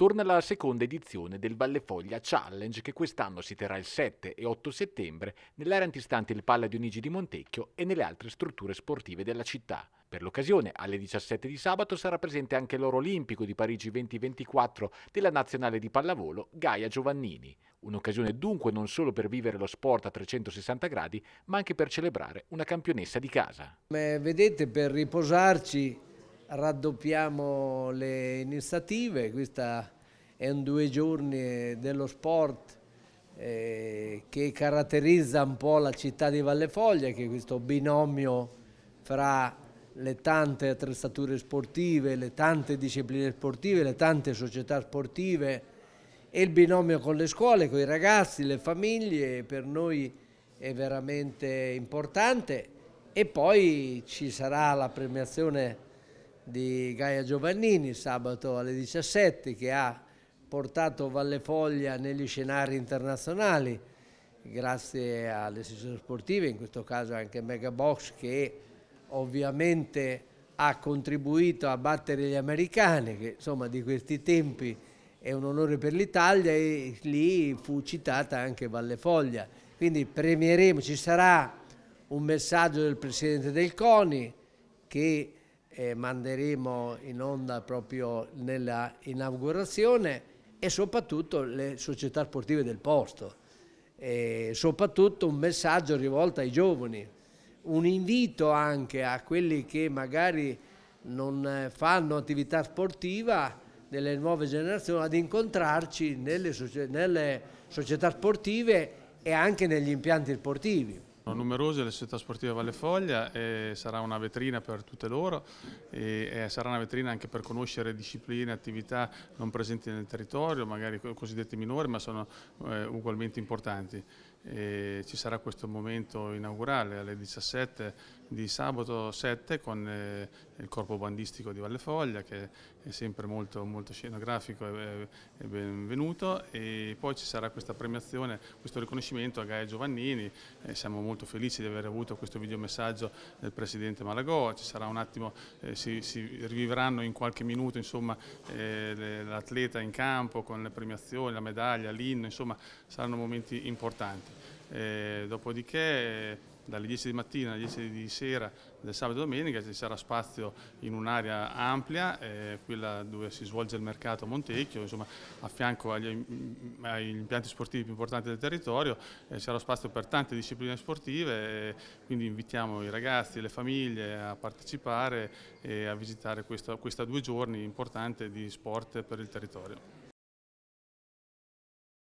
torna la seconda edizione del Vallefoglia Challenge che quest'anno si terrà il 7 e 8 settembre nell'area antistante il Palla Dionigi di Montecchio e nelle altre strutture sportive della città. Per l'occasione, alle 17 di sabato sarà presente anche l'oro olimpico di Parigi 2024 della nazionale di pallavolo Gaia Giovannini. Un'occasione dunque non solo per vivere lo sport a 360 gradi, ma anche per celebrare una campionessa di casa. Come vedete, per riposarci raddoppiamo le iniziative, questa è un due giorni dello sport eh, che caratterizza un po' la città di Vallefoglia, che è questo binomio fra le tante attrezzature sportive, le tante discipline sportive, le tante società sportive e il binomio con le scuole, con i ragazzi, le famiglie, per noi è veramente importante. E poi ci sarà la premiazione di Gaia Giovannini sabato alle 17 che ha portato Vallefoglia negli scenari internazionali grazie alle associazioni sportive, in questo caso anche Megabox che ovviamente ha contribuito a battere gli americani, che insomma di questi tempi è un onore per l'Italia e lì fu citata anche Vallefoglia. Quindi premieremo, ci sarà un messaggio del Presidente del CONI che eh, manderemo in onda proprio nella inaugurazione e soprattutto le società sportive del posto. E soprattutto un messaggio rivolto ai giovani, un invito anche a quelli che magari non fanno attività sportiva delle nuove generazioni ad incontrarci nelle, nelle società sportive e anche negli impianti sportivi. Sono numerose le società sportive Valle Foglia e sarà una vetrina per tutte loro e, sarà una vetrina anche per conoscere discipline, attività non presenti nel territorio, magari cosiddette minori ma sono eh, ugualmente importanti. E ci sarà questo momento inaugurale alle 17 di sabato 7 con eh, il corpo bandistico di Valle Foglia che è sempre molto, molto scenografico e, e, benvenuto. E poi ci sarà questa premiazione, questo riconoscimento a Gaia Giovannini, eh, siamo molto felici di aver avuto questo videomessaggio del Presidente Malagò, ci sarà un attimo, eh, si, si, riviveranno in qualche minuto eh, l'atleta in campo con le premiazioni, la medaglia, l'inno, insomma saranno momenti importanti. Eh, dopodiché dalle 10 di mattina alle 10 di sera del sabato e domenica ci sarà spazio in un'area ampia, eh, quella dove si svolge il mercato a Montecchio, insomma a fianco agli, agli impianti sportivi più importanti del territorio, eh, sarà spazio per tante discipline sportive, eh, quindi invitiamo i ragazzi e le famiglie a partecipare e a visitare questa, questa due giorni importante di sport per il territorio.